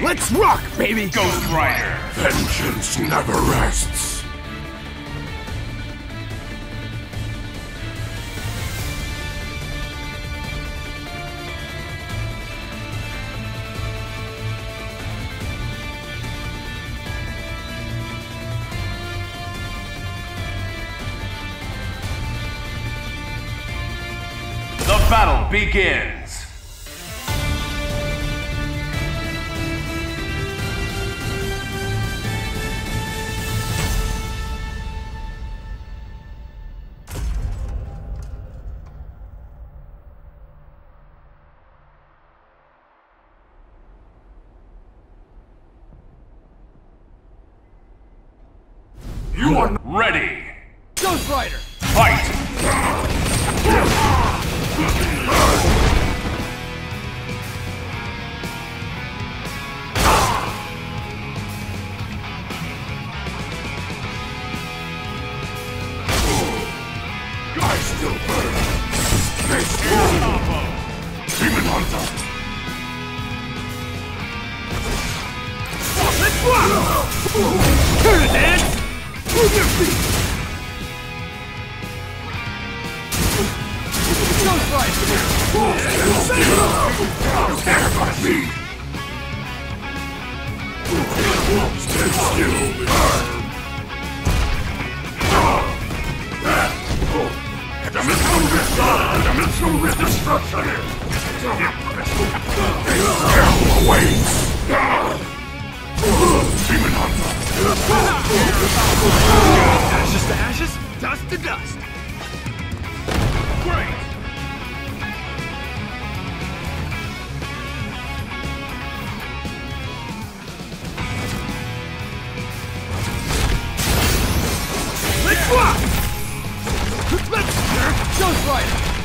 Let's rock, baby! Ghost Rider! Vengeance never rests. The battle begins! You are Ready! Ghost Rider! Fight! I still burn. Demon Hunter. Move your feet! Ghost Rider! You can't fight me. Stand still. Dimensional destruction. Hell awaits. Demon Hunter. Ashes to ashes, dust to dust. Great! Let's rock! Let's... Ghost Rider!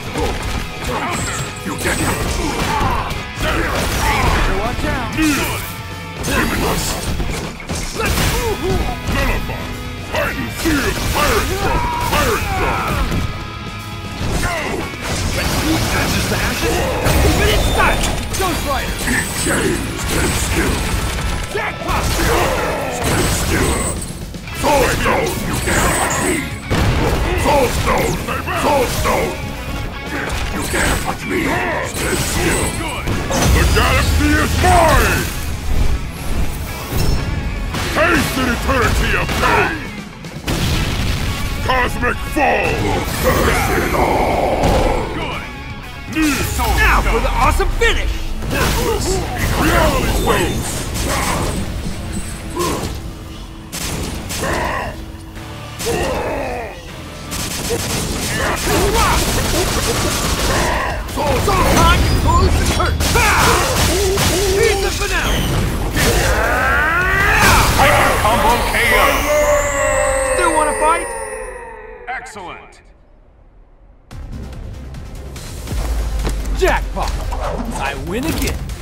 Ghost Rider! James, stand still. Jackpot! Stand still. Soul Stone, you can't touch me. Soul Stone. Soul Stone. You can't touch me. Stand still. The galaxy is mine. Taste the eternity of pain. Cosmic fall. Curse it all. Good! Now for the awesome finish! Reality waits. Time to close the curtain! Here's the finale! Titan Combo KO! Still wanna fight? Excellent! Jackpot! I win again!